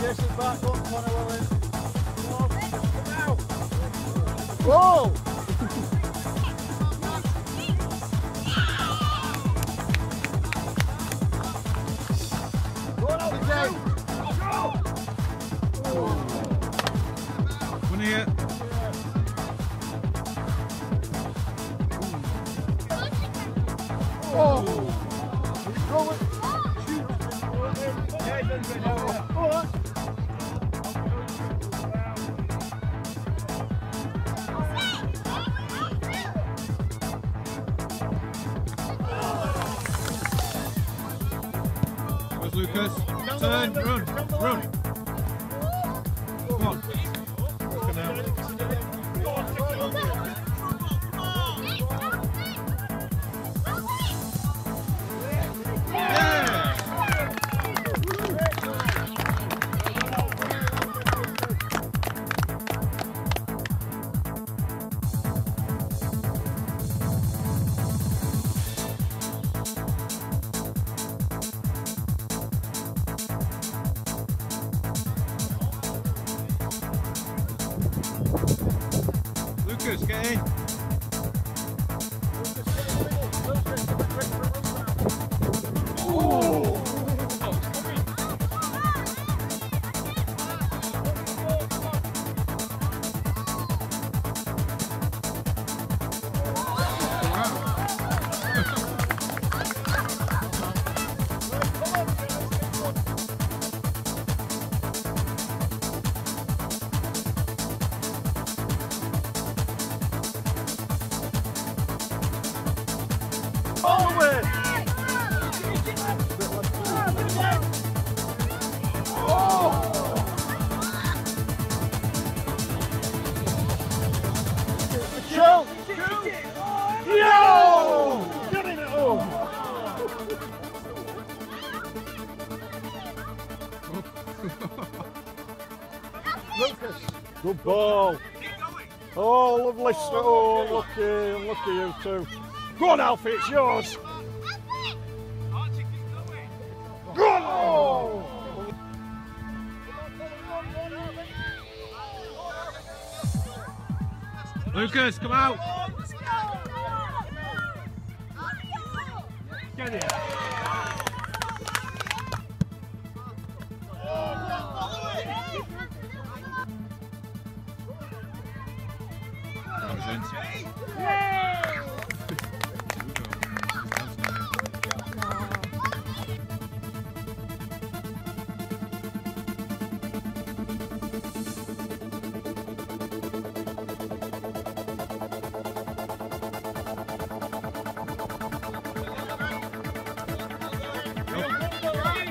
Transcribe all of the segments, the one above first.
Chase it back, on, Connor Lewis. Whoa! Go on, Alfie Jay. One here. Oh! Go Where's Lucas? Turn, run, run. Come on. Lucas, get All the way! Shoot! Yo! Lucas, good ball. Oh, lovely. Oh, lucky, lucky you two. Go on, Alfie, it's yours. Go on! Lucas, come out. Get in. That was in.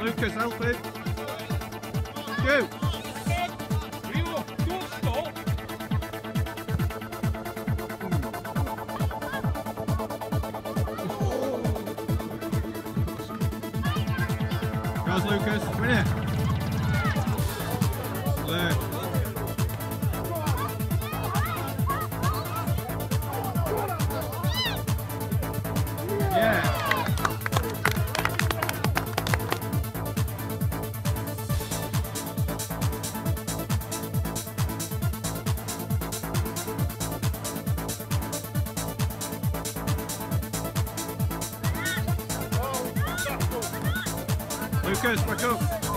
Lucas, help it. Go. Lucas. Come here. Lucas, back up.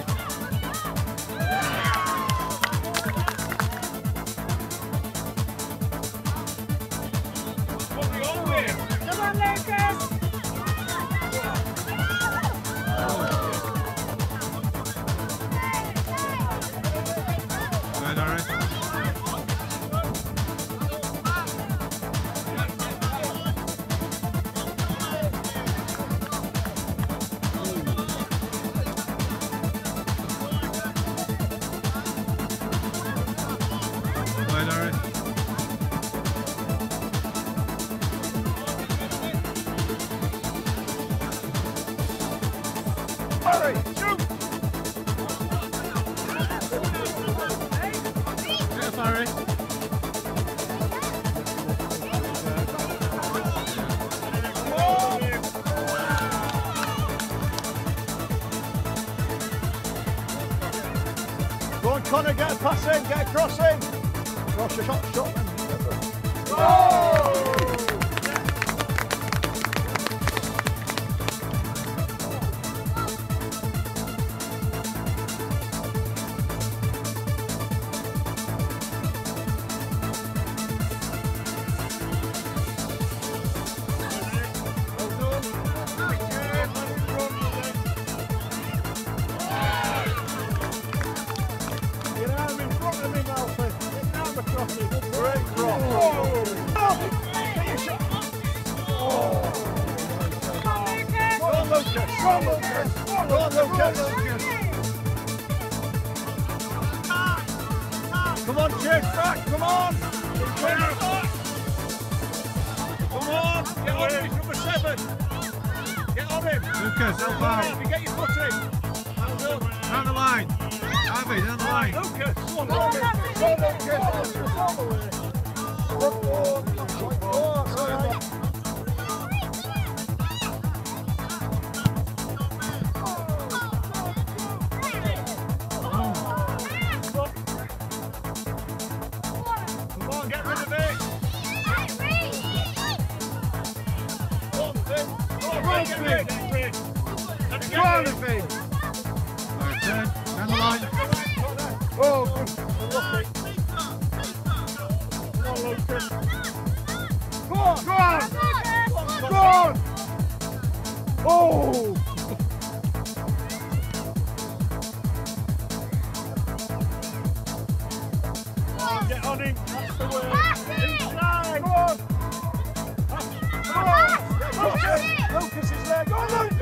Connor, get a pass in, get a cross in. Cross your shot, shot. Oh! Lucas. Go on, Lucas. Go on, Lucas. Come on, chase back. Come on. Come on. Get on him. Number seven. Get on him. Lucas, help Come on, out. you get your foot in. Down the line. Harvey, down the line. Lucas, come on, on, Lucas. Go on, Lucas. Lucas, all the way. Good ball. Let it Go on, get rid. Finn. Alright, turn. Down the line. Oh, good. Unlucky. Come on, Lucas. Go on. Go on. Go on. Oh. Come get on him. That's the way. Inside. Go on. Come on. Lucas. Lucas is there. Go on, Lucas. Oh.